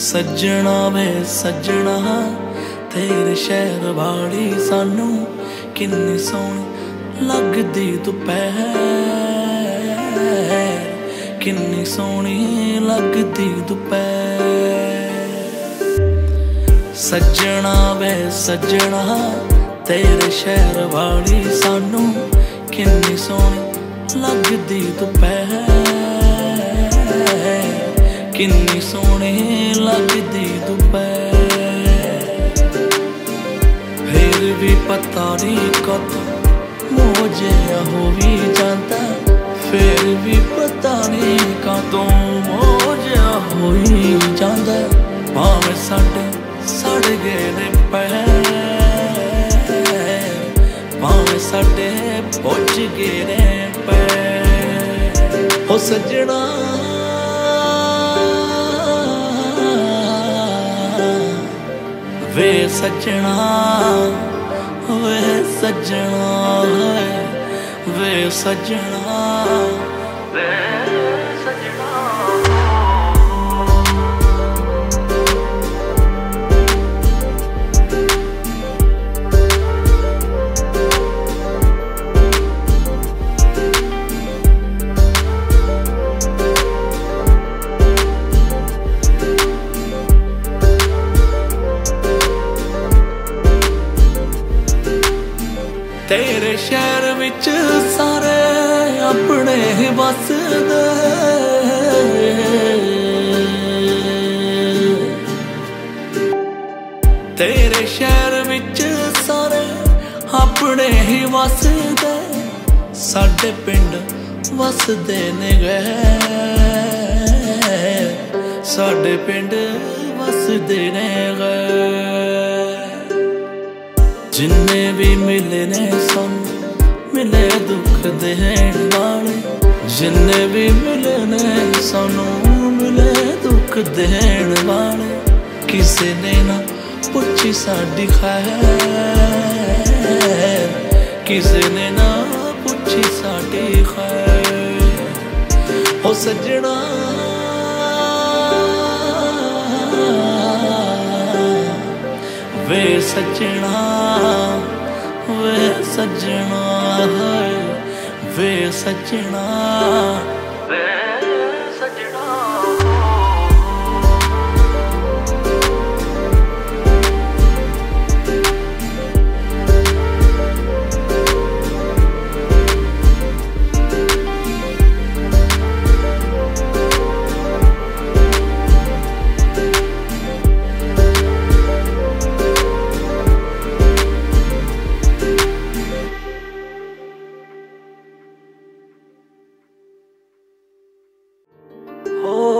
ਸੱਜਣਾ ਵੇ ਸੱਜਣਾ ਤੇਰੇ ਸ਼ਹਿਰ ਵਾਲੀ ਸਾਨੂੰ ਕਿੰਨੀ ਸੋਹਣੀ ਲੱਗਦੀ ਦੁਪਹਿਰ। ਕਿੰਨੀ ਸੋਹਣੀ ਲੱਗਦੀ ਦੁਪਹਿਰ। ਸੱਜਣਾ ਵੇ ਸੱਜਣਾ ਤੇਰੇ ਸ਼ਹਿਰ ਵਾਲੀ ਸਾਨੂੰ ਕਿੰਨੀ ਸੋਹਣੀ ਲੱਗਦੀ ਦੁਪਹਿਰ। ਕਿੰਨੀ ਸੋਹਣੀ ਲੱਗਦੀ ਦੁਪਹਿਰ। ਫਿਰ ਵੀ ਪਤਾ ਨਹੀਂ ਕਦੋਂ ਮੋਜਿਆ ਹੋ ਵੀ ਜਾਂਦਾ। ਫਿਰ ਵੀ ਪਤਾ ਨਹੀਂ ਕਦੋਂ ਮੋਜਿਆ ਹੋ ਹੀ ਜਾਂਦਾ। ਭਾਵੇਂ ਸਾਡੇ ਸੜ ਗਏ ਨੇ ਪੈਰ। ਭਾਵੇਂ ਸਾਡੇ ਪੁੱਜ ਗਏ ਨੇ ਪੈਰ। ਹੋ ਸੱਜਣਾ ਵੇ ਸੱਜਣਾ ਵੇ ਸੱਜਣਾ ਵੇ ਸੱਜਣਾ। ਵੇ ਤੇਰੇ ਸ਼ਹਿਰ ਵਿੱਚ ਸਾਰੇ ਆਪਣੇ ਹੀ ਵਸਦੇ। ਤੇਰੇ ਸ਼ਹਿਰ ਵਿੱਚ ਸਾਰੇ ਆਪਣੇ ਹੀ ਵਸਦੇ। ਸਾਡੇ ਪਿੰਡ ਵਸਦੇ ਨੇ ਗਏ ਸਾਡੇ ਪਿੰਡ ਵਸਦੇ ਨੇ ਗਏ ਜਿੰਨੇ ਵੀ ਮਿਲੇ ਨੇ ਸਾਨੂੰ, ਮਿਲੇ ਦੁੱਖ ਦੇਣ ਵਾਲੇ। ਜਿੰਨੇ ਵੀ ਮਿਲੇ ਨੇ ਸਾਨੂੰ ਮਿਲੇ ਦੁੱਖ ਦੇਣ ਵਾਲੇ। ਕਿਸੇ ਨੇ ਨਾ ਪੁੱਛੀ ਸਾਡੀ ਖੈਰ। ਕਿਸੇ ਨੇ ਨਾ ਪੁੱਛੀ ਸਾਡੀ ਖੈਰ। ਹੋ ਸੱਜਣਾ ਵੇ ਸੱਜਣਾ ਵੇ ਸੱਜਣਾ ਵੇ ਸੱਜਣਾ। ਵੇ ਹੋ